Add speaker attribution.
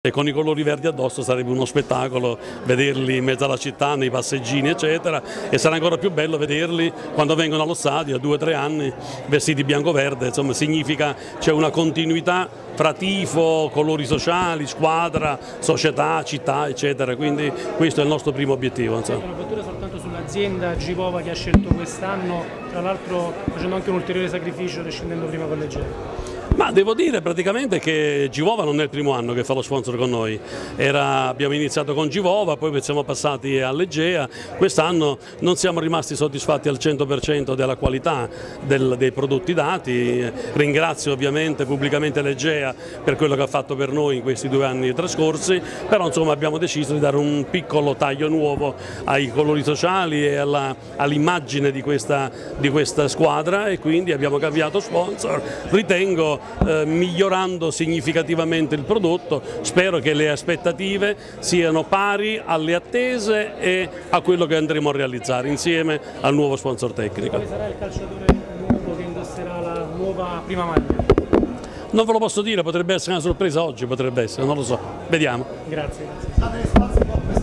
Speaker 1: E con i colori verdi addosso sarebbe uno spettacolo vederli in mezzo alla città, nei passeggini eccetera e sarà ancora più bello vederli quando vengono allo stadio a due o tre anni vestiti bianco-verde, insomma significa c'è una continuità fra tifo, colori sociali, squadra, società, città eccetera, quindi questo è il nostro primo obiettivo.
Speaker 2: Insomma. Sull'azienda Givova che ha scelto quest'anno, tra l'altro facendo anche un ulteriore sacrificio rescindendo prima con Leggero.
Speaker 1: Ma devo dire praticamente che Givova non è il primo anno che fa lo sponsor con noi, Era, abbiamo iniziato con Givova, poi siamo passati all'Egea, quest'anno non siamo rimasti soddisfatti al 100% della qualità del, dei prodotti dati, ringrazio ovviamente pubblicamente l'Egea per quello che ha fatto per noi in questi due anni trascorsi, però insomma abbiamo deciso di dare un piccolo taglio nuovo ai colori sociali e all'immagine all di, di questa squadra e quindi abbiamo cambiato sponsor, ritengo eh, migliorando significativamente il prodotto, spero che le aspettative siano pari alle attese e a quello che andremo a realizzare insieme al nuovo sponsor tecnico.
Speaker 2: Quale sarà il calciatore nuovo che indosserà la nuova prima maglia?
Speaker 1: Non ve lo posso dire, potrebbe essere una sorpresa oggi, potrebbe essere, non lo so, vediamo.
Speaker 2: Grazie. grazie.